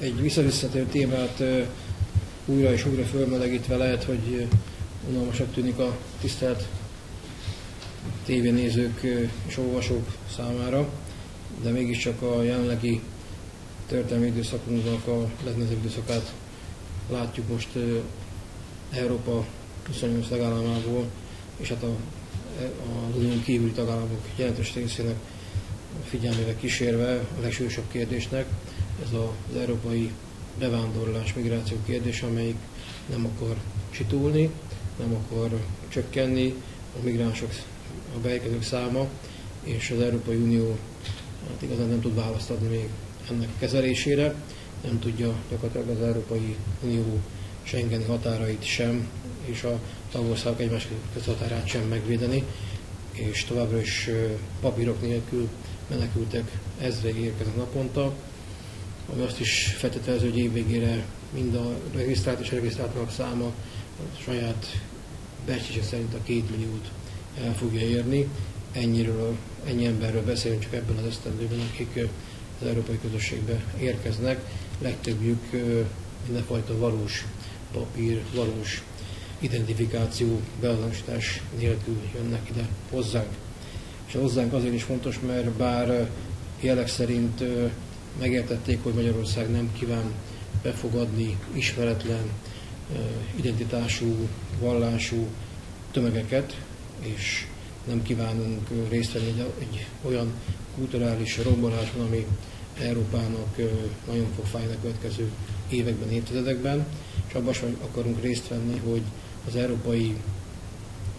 egy visszavisszatérő témát újra és újra fölmelegítve lehet, hogy unalmasabb tűnik a tisztelt tévénézők és olvasók számára, de mégiscsak a jelenlegi történelmi időszakunknak a legnehezebb időszakát látjuk most Európa 28 tagállamából, és hát a, az unión kívüli tagállamok jelentős részének figyelmével kísérve a legsősabb kérdésnek, ez az európai bevándorlás, migráció kérdés, amelyik nem akar csitulni, nem akar csökkenni, a migránsok, a beérkezők száma, és az Európai Unió hát igazán nem tud választ adni még ennek kezelésére, nem tudja gyakorlatilag az Európai Unió Schengeni határait sem, és a tagországok egymás határát sem megvédeni, és továbbra is papírok nélkül menekültek ezre érkeznek naponta, ami azt is feltételező, hogy évvégére mind a regisztrált és regisztráltnak száma a saját becslése szerint a két milliót el fogja érni. Ennyiről, ennyi emberről beszélünk csak ebben az esztendőben, akik az európai közösségbe érkeznek. Legtöbbjük mindenfajta valós papír, valós identifikáció, beazonosítás nélkül jönnek ide hozzánk. És hozzánk azért is fontos, mert bár jelek szerint megértették, hogy Magyarország nem kíván befogadni ismeretlen identitású, vallású tömegeket, és nem kívánunk részt venni egy, egy olyan kulturális rombolásban, ami Európának nagyon fog fájni a következő években, évtizedekben, és abban sem akarunk részt venni, hogy az európai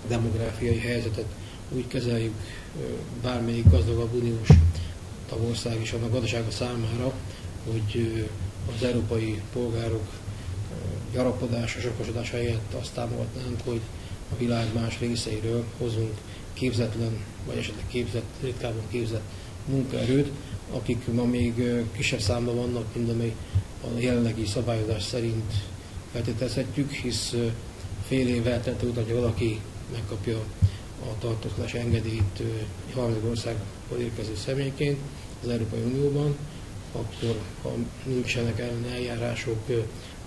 demográfiai helyzetet úgy kezeljük bármelyik gazdagabb uniós tagország és annak gazdasága számára, hogy az európai polgárok gyarapodása, sokasodása helyett azt támogatnánk, hogy a világ más részeiről hozunk képzetlen, vagy esetleg képzett, ritkában képzett munkaerőt, akik ma még kisebb számban vannak, mint amely a jelenlegi szabályozás szerint feltételezhetjük, hisz fél év eltelte után, hogy valaki megkapja a tartózkodás engedélyt egy harmadik országból érkező személyként az Európai Unióban, akkor ha nincsenek ellen eljárások,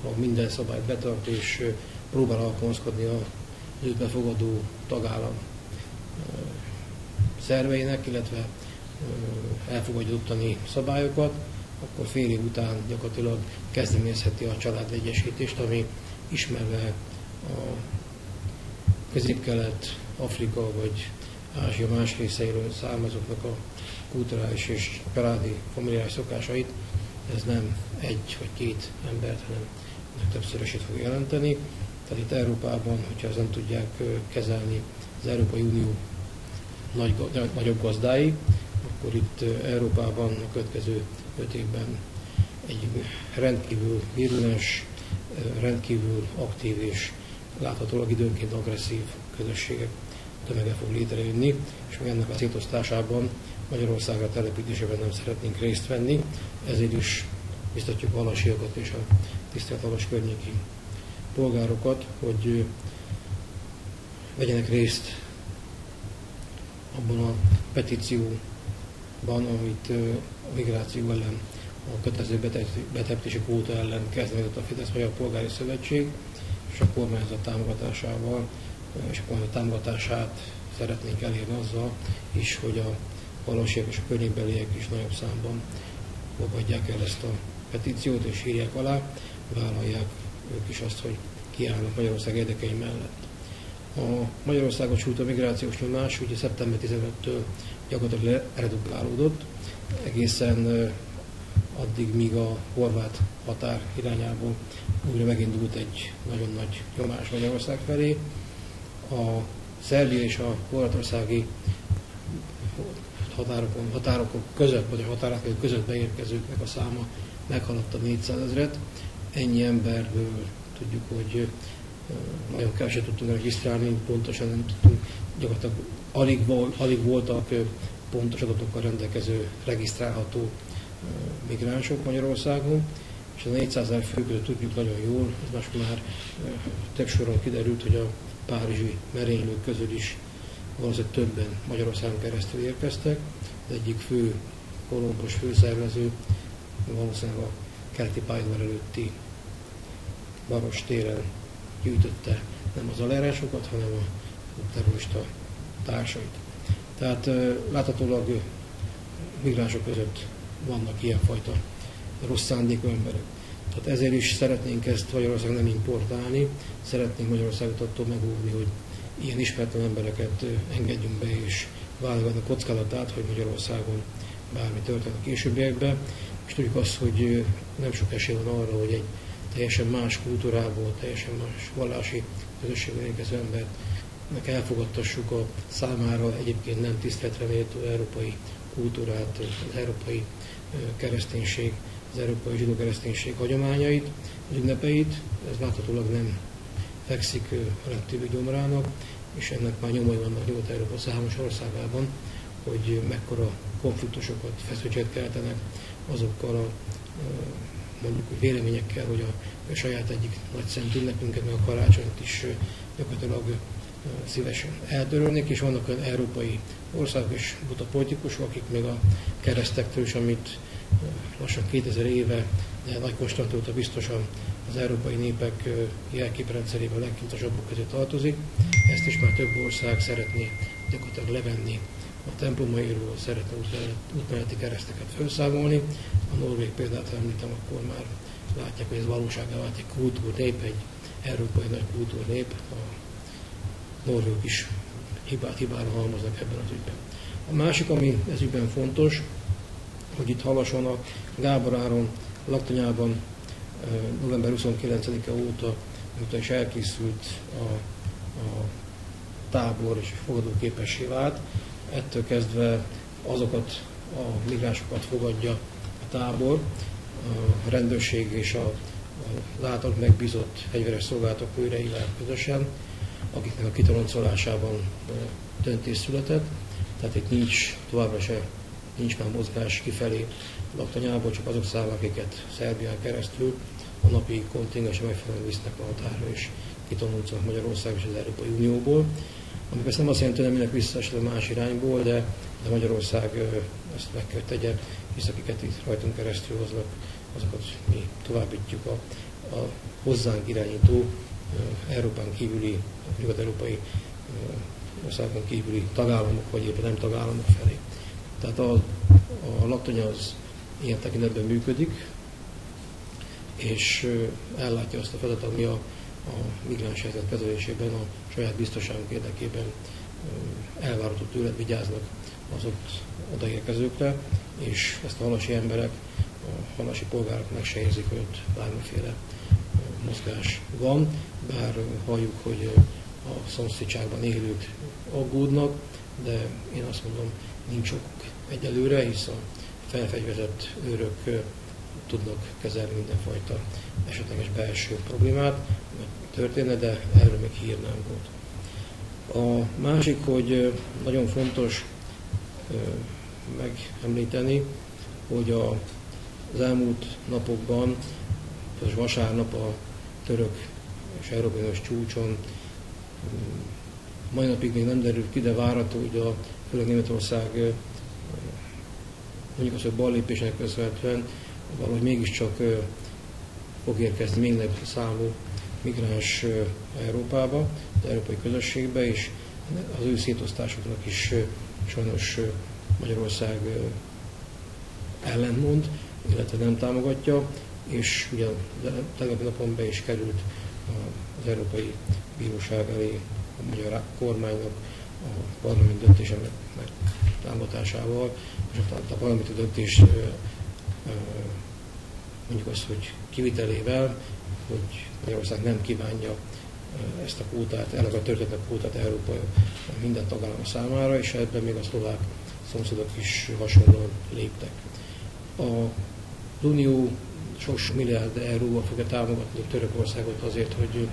ha minden szabályt betart és próbál alkalmazkodni a őt befogadó tagállam szerveinek, illetve elfogadja ottani szabályokat, akkor fél év után gyakorlatilag kezdeményezheti a családegyesítést, ami ismerve a közép-kelet, Afrika vagy Ázsia más részeiről származóknak a kulturális és családi familiális szokásait, ez nem egy vagy két embert, hanem többszörösét fog jelenteni. Tehát itt Európában, hogyha ezt nem tudják kezelni az Európai Unió nagy, nagyobb gazdái, akkor itt Európában a következő öt évben egy rendkívül virulens, rendkívül aktív és láthatólag időnként agresszív közösségek tömege fog létrejönni, és ennek a szétosztásában Magyarországra telepítésében nem szeretnénk részt venni, ezért is biztatjuk a alasiakat és a tisztelt alas környéki polgárokat, hogy vegyenek részt abban a petícióban, amit a migráció ellen, a kötelező betelepítési kvóta ellen kezdeményezett a Fidesz Magyar Polgári Szövetség, és a kormányzat támogatásával, és a kormányzat támogatását szeretnénk elérni azzal is, hogy a valóság és a környékbeliek is nagyobb számban fogadják el ezt a petíciót és írják alá, vállalják ők is azt, hogy kiállnak Magyarország érdekei mellett. A Magyarországot sújtó migrációs nyomás ugye szeptember 15-től gyakorlatilag redukálódott, egészen addig, míg a horvát határ irányából újra megindult egy nagyon nagy nyomás Magyarország felé. A Szerbia és a horvátországi határokon, határokon között, vagy a határok között beérkezőknek a száma meghaladta 400 ezeret. Ennyi emberből tudjuk, hogy nagyon keveset tudtunk regisztrálni, pontosan nem tudtunk, gyakorlatilag alig, volt, alig voltak pontos adatokkal rendelkező, regisztrálható migránsok Magyarországon, és a 400 ezer fő között tudjuk nagyon jól, ez most már több soron kiderült, hogy a párizsi merénylők közül is valószínűleg többen Magyarországon keresztül érkeztek. Az egyik fő kolompos főszervező valószínűleg a keleti pályaudvar előtti Baros téren gyűjtötte nem az aláírásokat, hanem a terrorista társait. Tehát láthatólag migránsok között vannak ilyenfajta rossz szándékú emberek. Tehát ezért is szeretnénk ezt Magyarország nem importálni, szeretnénk Magyarországot attól megóvni, hogy ilyen ismeretlen embereket engedjünk be, és vállalni a kockázatát, hogy Magyarországon bármi történik a későbbiekben. És tudjuk azt, hogy nem sok esély van arra, hogy egy teljesen más kultúrából, teljesen más vallási közösségben érkező embert elfogadtassuk a számára egyébként nem tiszteletre méltó európai kultúrát, az európai kereszténység, az európai zsidó kereszténység hagyományait, az ünnepeit, ez láthatólag nem fekszik legtöbbi gyomrának, és ennek már nyomai vannak Nyugat-Európa számos országában, hogy mekkora konfliktusokat, feszültséget keltenek azokkal a mondjuk véleményekkel, hogy a, a saját egyik nagy szent ünnepünket, meg a karácsonyt is gyakorlatilag szívesen eltörölnék, és vannak olyan európai országok és buta politikusok, akik még a keresztektől is, amit lassan 2000 éve, de Nagy Konstantin óta biztosan az európai népek jelképrendszerében a legfontosabbak közé tartozik. Ezt is már több ország szeretné gyakorlatilag levenni a templomairól, szeretne útmeneti kereszteket felszámolni. A norvég példát említem, akkor már látják, hogy ez valóságá vált egy kultúrnép, egy európai nagy kultúrnép. A norvég is hibát hibára halmoznak ebben az ügyben. A másik, ami ez ügyben fontos, hogy itt halason a Gábor Áron laktanyában november 29-e óta, miután is elkészült a, a tábor és fogadóképessé vált, ettől kezdve azokat a migránsokat fogadja a tábor, a rendőrség és a, általuk megbízott fegyveres szolgálatok őreivel közösen, akiknek a kitoloncolásában döntés született. Tehát itt nincs továbbra se nincs már mozgás kifelé laktanyából, csak azok számára, akiket Szerbián keresztül a napi kontingens megfelelően visznek a határa és kitoloncolnak Magyarország és az Európai Unióból. Ami persze nem azt jelenti, hogy nem mindenki visszaesel a más irányból, de, de Magyarország ezt meg kell tegye, hisz akiket itt rajtunk keresztül hoznak, azokat mi továbbítjuk a, a hozzánk irányító Európán kívüli, nyugat-európai országon kívüli tagállamok, vagy éppen nem tagállamok felé. Tehát a, a laktanya az ilyen tekintetben működik, és ellátja azt a feladatot, ami a, a migráns helyzet kezelésében a saját biztonságunk érdekében elvárható tőled vigyáznak az ott odaérkezőkre, és ezt a halasi emberek, a halasi polgárok meg se érzik, hogy ott bármiféle mozgás van, bár halljuk, hogy a szomszédságban élők aggódnak, de én azt mondom, nincs okuk egyelőre, hisz a felfegyvezett őrök tudnak kezelni mindenfajta esetleges belső problémát, történne, de erről még hír nem volt. A másik, hogy nagyon fontos megemlíteni, hogy a, az elmúlt napokban, az vasárnap a török és Európai Uniós csúcson mai napig még nem derült ki, de várható, hogy a, főleg Németország mondjuk az, hogy ballépésnek köszönhetően valahogy mégiscsak fog érkezni még nagyobb számú migráns Európába, az európai közösségbe, és az ő szétosztásoknak is sajnos Magyarország ellentmond, illetve nem támogatja, és ugye tegnapi napon be is került az Európai Bíróság elé a magyar kormánynak a parlament döntése meg, támogatásával, és a, a parlamenti döntés mondjuk azt, hogy kivitelével, hogy Magyarország nem kívánja ezt a kvótát, ennek a történetek kvótát Európa minden tagállam számára, és ebben még a szlovák szomszédok is hasonlóan léptek. A Unió sok milliárd euróval fogja támogatni Törökországot azért, hogy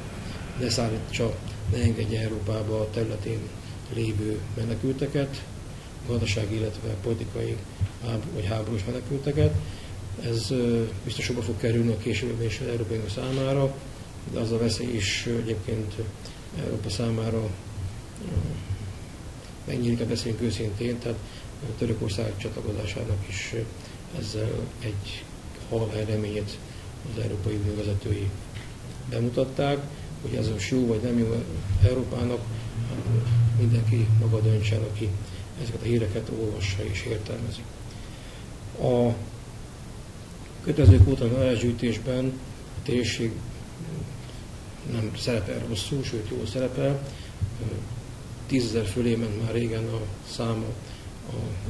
ne szállítsa, ne engedje Európába a területén lévő menekülteket, gazdasági, illetve politikai vagy háborús menekülteket. Ez biztos sokba fog kerülni a később és Európai Unió számára, de az a veszély is egyébként Európa számára megnyílik, beszélünk őszintén, tehát a Törökország csatlakozásának is ezzel egy halvány reményét az Európai Unió vezetői bemutatták, hogy ez most jó vagy nem jó Európának, mindenki maga döntsen, aki ezeket a híreket olvassa és értelmezi. A kötelező kvóta elgyűjtésben a térség nem szerepel rosszul, sőt jól szerepel. Tízezer fölé ment már régen a száma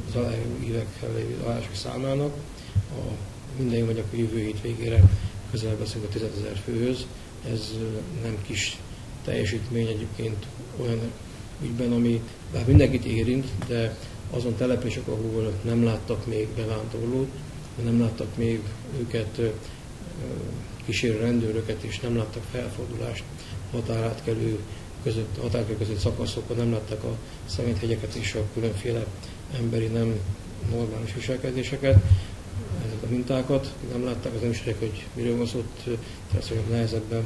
az aláíró évekkel lévő aláírások számának. A minden vagy akkor jövő hét végére közel beszélünk a 10 ezer főhöz. Ez nem kis teljesítmény egyébként olyan ügyben, ami bár mindenkit érint, de azon települések, ahol nem láttak még bevándorlót, nem láttak még őket kísérő rendőröket, és nem láttak felfordulást határátkelő között, határátkelő között szakaszokon, nem látták a szeméthegyeket és a különféle emberi nem normális viselkedéseket, ezek a mintákat, nem látták az emberek, hogy miről van szó, tehát nehezebben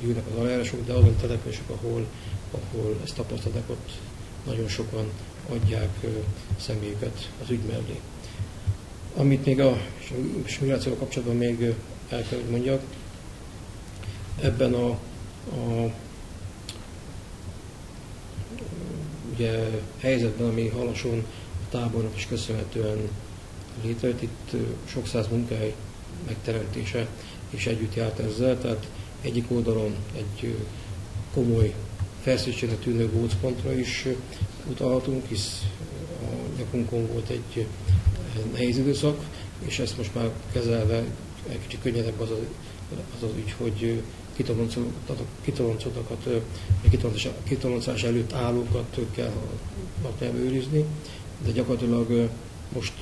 gyűlnek az aláírások, de azon települések, ahol, ahol ezt tapasztalták, ott nagyon sokan adják személyüket az ügy mellé. Amit még a migrációval kapcsolatban még el kell, hogy mondjak, ebben a, a ugye, helyzetben, ami halason a tábornak is köszönhetően létrejött, itt sok száz munkahely megteremtése és együtt járt ezzel, tehát egyik oldalon egy komoly felszítségnek tűnő gócpontra is utalhatunk, hisz a nyakunkon volt egy nehéz időszak, és ezt most már kezelve egy kicsit könnyedebb az az, az, az ügy, hogy kitoloncottakat, kitoloncás előtt állókat kell őrizni, de gyakorlatilag most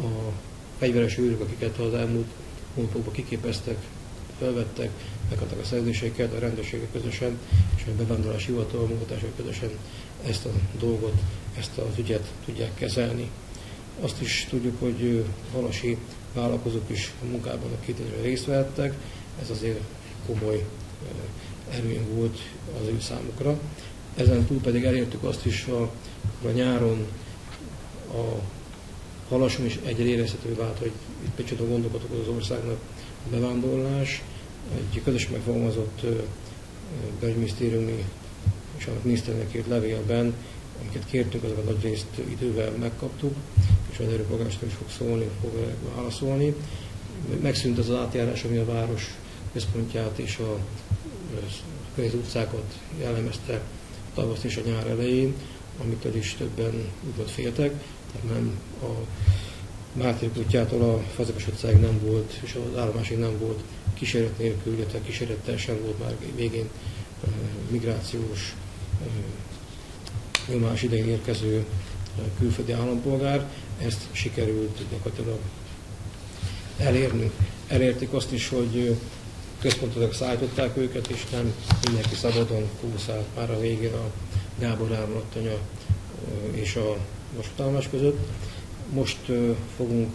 a fegyveres őrök, akiket az elmúlt hónapokban kiképeztek, felvettek, megkaptak a szerződéseket, a rendőrségek közösen és a bevándorlási hivatal munkatársak közösen ezt a dolgot, ezt az ügyet tudják kezelni. Azt is tudjuk, hogy valasi vállalkozók is a munkában a 2000 részt vehettek, ez azért komoly erőn volt az ő számukra. Ezen túl pedig elértük azt is, a, a nyáron a halason is egyre érezhető vált, hogy itt micsoda gondokat okoz az országnak bevándorlás. Egy közös megfogalmazott belügyminisztériumi és a miniszternek levélben, amiket kértünk, azokat nagy részt idővel megkaptuk, és az erőpolgármester is fog szólni, fog válaszolni. Megszűnt az az átjárás, ami a város központját és a környező utcákat jellemezte tavasz és a nyár elején, amitől is többen úgymond féltek, tehát nem a Máté útjától a Fazekas utcáig nem volt, és az állomásig nem volt kísérlet nélkül, illetve kísérlettel sem volt már végén migrációs nyomás idején érkező külföldi állampolgár. Ezt sikerült gyakorlatilag elérni. Elérték azt is, hogy központodak szállították őket, és nem mindenki szabadon kúszált már a végén a Gábor Ámlattanya és a vasútállomás között. Most fogunk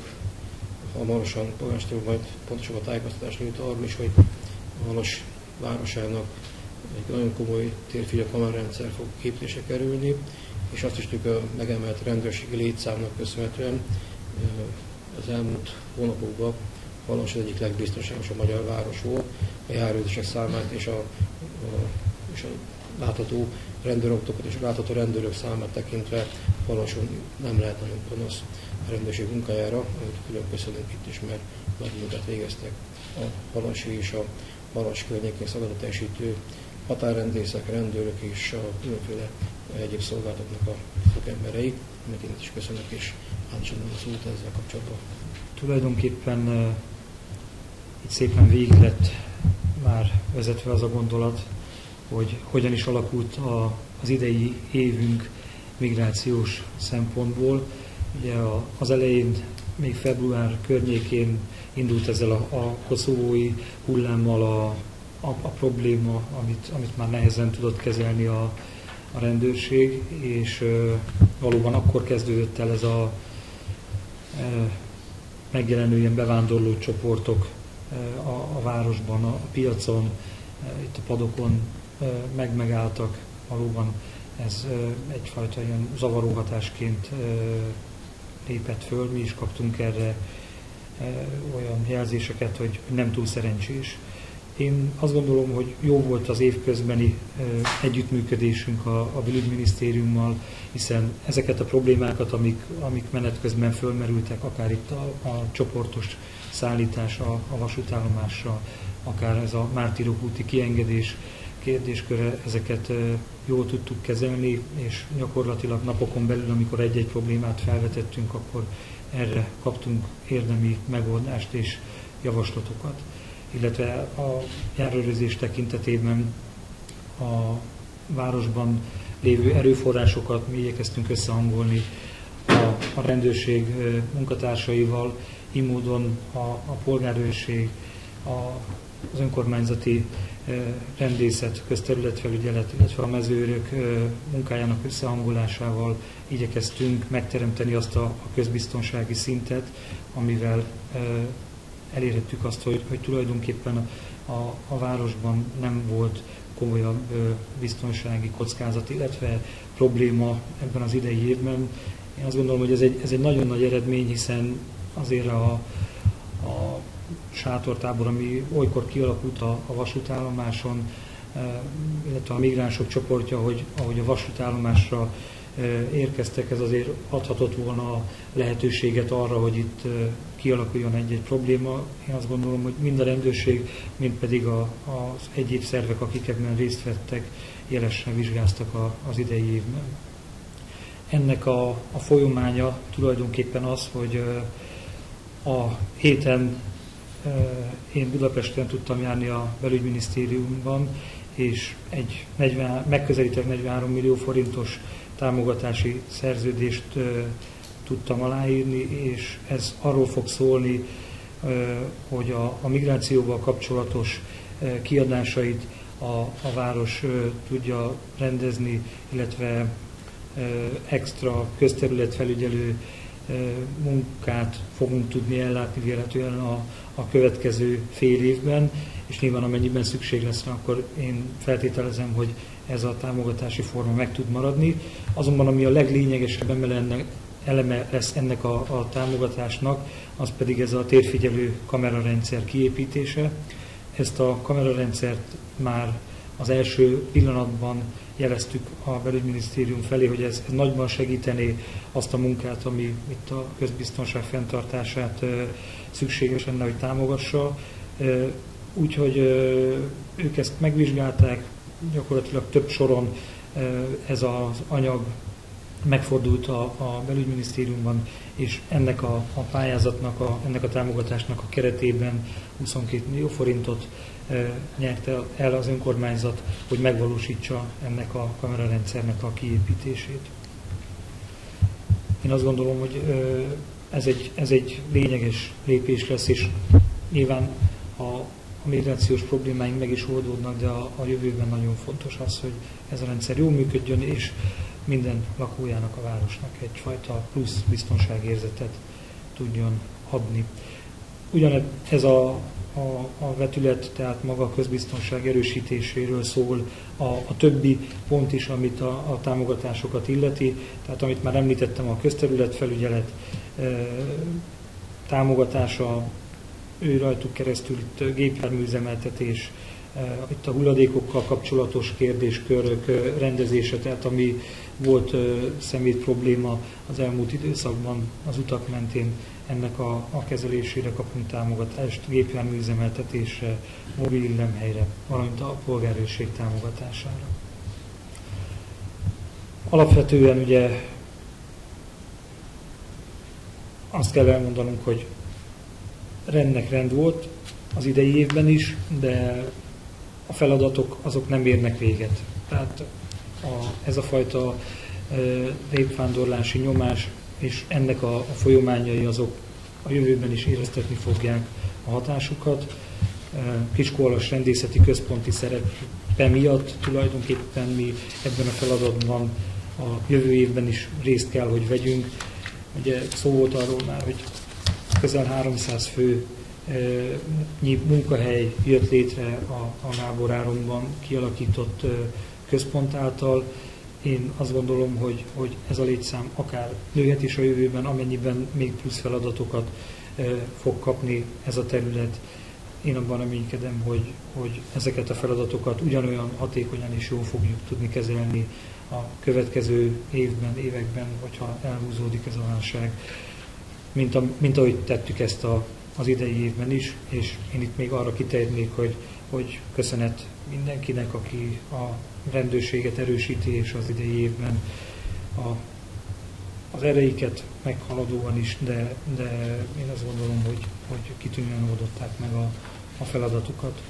hamarosan polgármester majd pontosabb a tájékoztatást nyújt arról is, hogy a Halas városának egy nagyon komoly térfigyel kamerrendszer fog képzése kerülni, és azt is tudjuk a megemelt rendőrségi létszámnak köszönhetően az elmúlt hónapokban Halas az egyik legbiztonságosabb magyar város volt, a járőzések számát és a, a, és a látható rendőroktokat és látható rendőrök számát tekintve Halason nem lehet nagyon panasz a rendőrség munkájára, amit külön köszönünk itt is, mert nagy munkát végeztek a Halasi és a Halas környékén szolgáltatásítő határrendészek, rendőrök és a különféle egyéb szolgálatoknak a szakemberei, amit én is köszönök, és átcsinálom a szót ezzel kapcsolatban. Tulajdonképpen uh, itt szépen végig lett már vezetve az a gondolat, hogy hogyan is alakult a, az idei évünk migrációs szempontból. Ugye a, az elején, még február környékén indult ezzel a, a koszovói hullámmal a, a, a probléma, amit, amit már nehezen tudott kezelni a, a rendőrség, és ö, valóban akkor kezdődött el ez a ö, megjelenő ilyen bevándorló csoportok a, a városban, a piacon, itt a padokon megmegálltak, valóban ez egyfajta ilyen zavaró hatásként lépett föl, mi is kaptunk erre olyan jelzéseket, hogy nem túl szerencsés. Én azt gondolom, hogy jó volt az évközbeni együttműködésünk a, a belügyminisztériummal, hiszen ezeket a problémákat, amik, amik menet közben fölmerültek, akár itt a, a csoportos szállítás a, a vasútállomásra, akár ez a Mártirok úti kiengedés kérdésköre, ezeket jól tudtuk kezelni, és gyakorlatilag napokon belül, amikor egy-egy problémát felvetettünk, akkor erre kaptunk érdemi megoldást és javaslatokat. Illetve a járőrözés tekintetében a városban lévő erőforrásokat mi igyekeztünk összehangolni a, a rendőrség munkatársaival, így módon a, a polgárőrség, a, az önkormányzati rendészet, közterületfelügyelet, illetve a mezőrök munkájának összehangolásával igyekeztünk megteremteni azt a, közbiztonsági szintet, amivel elérhettük azt, hogy, hogy tulajdonképpen a, a városban nem volt komolyabb biztonsági kockázat, illetve probléma ebben az idei évben. Én azt gondolom, hogy ez egy, ez egy nagyon nagy eredmény, hiszen azért a, a sátortábor, ami olykor kialakult a, a vasútállomáson, illetve a migránsok csoportja, hogy ahogy a vasútállomásra érkeztek, ez azért adhatott volna lehetőséget arra, hogy itt kialakuljon egy-egy probléma. Én azt gondolom, hogy mind a rendőrség, mind pedig a, az egyéb szervek, akik ebben részt vettek, jelesen vizsgáztak a, az idei évben. Ennek a, a folyamánya tulajdonképpen az, hogy a héten én Budapesten tudtam járni a belügyminisztériumban, és egy 40, megközelítőleg 43 millió forintos támogatási szerződést tudtam aláírni, és ez arról fog szólni, hogy a, a migrációval kapcsolatos kiadásait a, a város tudja rendezni, illetve extra közterületfelügyelő munkát fogunk tudni ellátni véletlenül a, a következő fél évben, és nyilván amennyiben szükség lesz, akkor én feltételezem, hogy ez a támogatási forma meg tud maradni. Azonban ami a leglényegesebb eleme, lesz ennek a, a támogatásnak, az pedig ez a térfigyelő kamerarendszer kiépítése. Ezt a kamerarendszert már az első pillanatban jeleztük a belügyminisztérium felé, hogy ez, nagyban segítené azt a munkát, ami itt a közbiztonság fenntartását szükséges lenne, hogy támogassa. Úgyhogy ők ezt megvizsgálták, gyakorlatilag több soron ez az anyag megfordult a, a belügyminisztériumban, és ennek a, a pályázatnak, a, ennek a támogatásnak a keretében 22 millió forintot nyerte el az önkormányzat, hogy megvalósítsa ennek a kamerarendszernek a kiépítését. Én azt gondolom, hogy ez egy, ez egy lényeges lépés lesz, és nyilván a, a migrációs problémáink meg is oldódnak, de a, a jövőben nagyon fontos az, hogy ez a rendszer jól működjön, és minden lakójának a városnak egyfajta plusz biztonságérzetet tudjon adni. Ugyanez a a, a vetület, tehát maga a közbiztonság erősítéséről szól a, a többi pont is, amit a, a támogatásokat illeti, tehát amit már említettem, a közterületfelügyelet e, támogatása, ő rajtuk keresztül itt gépjárműzemeltetés, itt a hulladékokkal kapcsolatos kérdéskörök e, rendezése, tehát ami volt e, szemét probléma az elmúlt időszakban az utak mentén, ennek a, a kezelésére kapunk támogatást, gépjárműüzemeltetésre, mobil illemhelyre, valamint a polgárőrség támogatására. Alapvetően ugye azt kell elmondanunk, hogy rendnek rend volt az idei évben is, de a feladatok azok nem érnek véget. Tehát a, ez a fajta e, népvándorlási nyomás és ennek a, a folyamányai azok a jövőben is éreztetni fogják a hatásukat. Kiskolas rendészeti központi szerepe miatt tulajdonképpen mi ebben a feladatban a jövő évben is részt kell, hogy vegyünk. Ugye szó volt arról már, hogy közel 300 fő munkahely jött létre a, a Gábor kialakított központ által, én azt gondolom, hogy, hogy ez a létszám akár nőhet is a jövőben, amennyiben még plusz feladatokat fog kapni ez a terület. Én abban reménykedem, hogy, hogy ezeket a feladatokat ugyanolyan hatékonyan és jól fogjuk tudni kezelni a következő évben, években, hogyha elhúzódik ez a válság, mint, a, mint ahogy tettük ezt a, az idei évben is, és én itt még arra kitehetnék, hogy, hogy köszönet mindenkinek, aki a rendőrséget erősíti, és az idei évben a, az ereiket meghaladóan is, de, de én azt gondolom, hogy, hogy kitűnően oldották meg a, a feladatukat.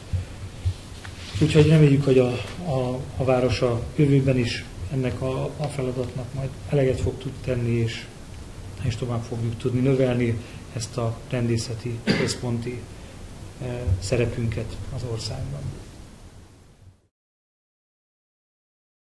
Úgyhogy reméljük, hogy a, a, a város a jövőben is ennek a, a feladatnak majd eleget fog tud tenni, és, és tovább fogjuk tudni növelni ezt a rendészeti központi eh, szerepünket az országban.